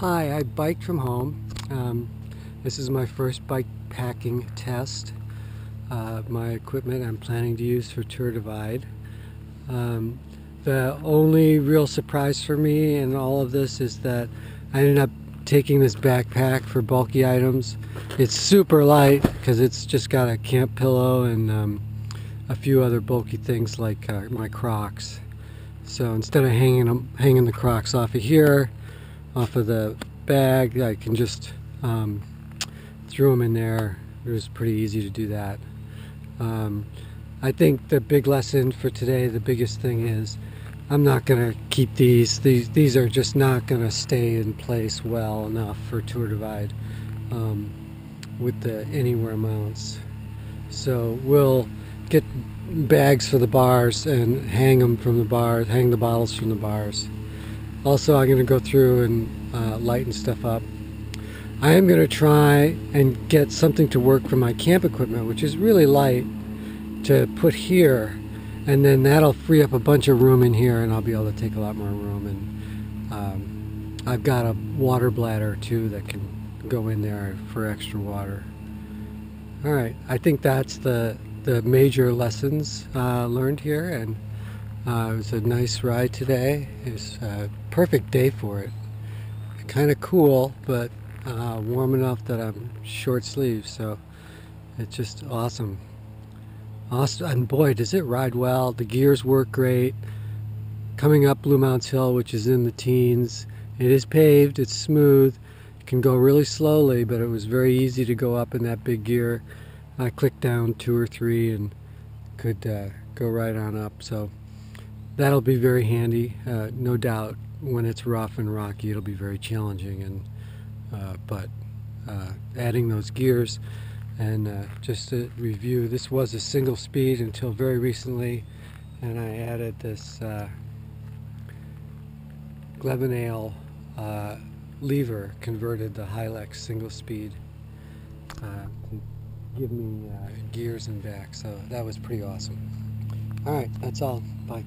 Hi, I biked from home. Um, this is my first bike packing test. Uh, my equipment I'm planning to use for Tour Divide. Um, the only real surprise for me in all of this is that I ended up taking this backpack for bulky items. It's super light because it's just got a camp pillow and um, a few other bulky things like uh, my Crocs. So instead of hanging hanging the Crocs off of here, off of the bag. I can just um, throw them in there. It was pretty easy to do that. Um, I think the big lesson for today, the biggest thing is I'm not going to keep these. These these are just not going to stay in place well enough for Tour Divide um, with the anywhere mounts. So we'll get bags for the bars and hang them from the bars, hang the bottles from the bars. Also, I'm going to go through and uh, lighten stuff up. I am going to try and get something to work for my camp equipment, which is really light, to put here. And then that'll free up a bunch of room in here and I'll be able to take a lot more room. And um, I've got a water bladder too that can go in there for extra water. All right, I think that's the, the major lessons uh, learned here. and. Uh, it was a nice ride today. It was a perfect day for it. Kind of cool, but uh, warm enough that I'm short sleeves, so it's just awesome. Awesome, and boy, does it ride well. The gears work great. Coming up Blue Mounds Hill, which is in the teens, it is paved, it's smooth. It can go really slowly, but it was very easy to go up in that big gear. I clicked down two or three and could uh, go right on up. So that'll be very handy. Uh, no doubt when it's rough and rocky it'll be very challenging and uh, but uh, adding those gears and uh, just to review this was a single speed until very recently and I added this uh, uh, lever converted the Hylex single speed give me gears and back so that was pretty awesome. Alright, that's all. Bye.